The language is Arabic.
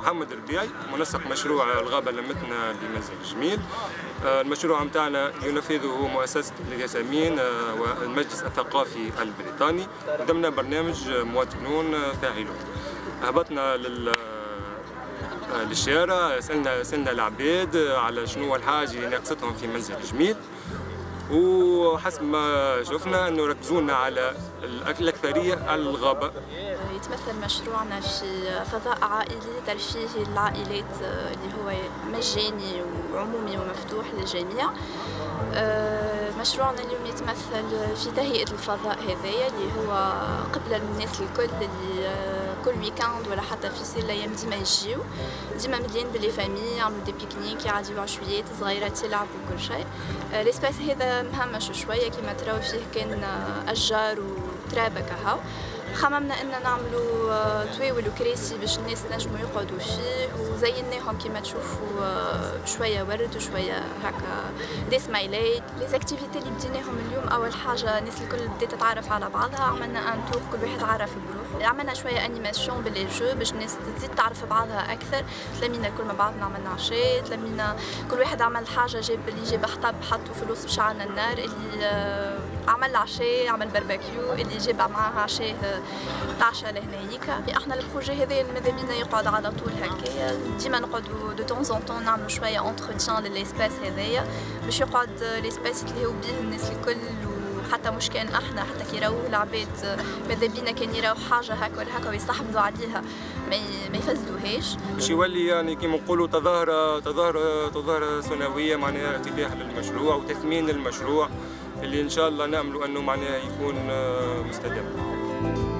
محمد الربيعي منسق مشروع الغابة لمتنا لمنزل الجميل آه، المشروع متاعنا ينفذه مؤسسة الياسمين آه، والمجلس الثقافي البريطاني. ضمن برنامج مواطنون فاعلون. هبطنا لل للشارع سألنا سألنا العباد على شنو الحاجة اللي ناقصتهم في منزل جميل. وحسب ما شفنا إنه ركزونا على الأكثرية الغابة. يتمثل مشروعنا في فضاء عائلي ترفيهي للعائلات اللي هو مجاني وعمومي ومفتوح للجميع. آه، مشروعنا اليوم يتمثل في تهيئة الفضاء هذايا اللي هو قبل الناس الكل اللي آه، كل week-end ولا حتى في سير الأيام ديما يجيو. ديما مليان ب les familles يعملوا des pique-niques يعديو عشويات صغيرات يلعبوا كل شيء. آه، l'espace هذا مهمش شوية كما تراو فيه كان أشجار وترابه كهو خممنا ان نعملوا آه، تواول وكراسي باش الناس نجموا يقعدوا فيه وزيناهم كما تشوفوا آه، شوية ورد وشوية هكا دي سمايلات لي زاكتيفيتي اللي بديناهم اليوم أول حاجة الناس الكل بدات تتعرف على بعضها. عملنا un tour كل واحد عرف بروحه. عملنا شوية animation ب les jeux باش الناس تزيد تعرف بعضها أكثر. تلمينا الكل مع بعضنا عملنا عشاء. تلمينا كل واحد عمل حاجة جاب اللي جاب حطب حطوا في الوسط شعلنا النار. اللي آه، عمل عشاء عمل باربيكيو اللي جاب معاها عشاء تعشى لهنايكا أحنا ال projet هذا ماذا بينا يقعد على طول هكايا ديما نقعدوا de temps en temps نعملوا شوية entretien لل espace هذايا. باش يقعد l'espace يتلهوا به الناس الكل حتى مش كان أحنا حتى كي يراوه العباد ماذا بينا كان يراو حاجة هكا ولا هكا ويستحفظوا عليها. ما يفسدوهاش باش يولي يعني كيما نقولوا تظاهره تظاهره تظاهرة سنويه معناها افتتاح للمشروع وتثمين المشروع اللي إن شاء الله نأملوا أنه معناها يكون مستدام. Bye.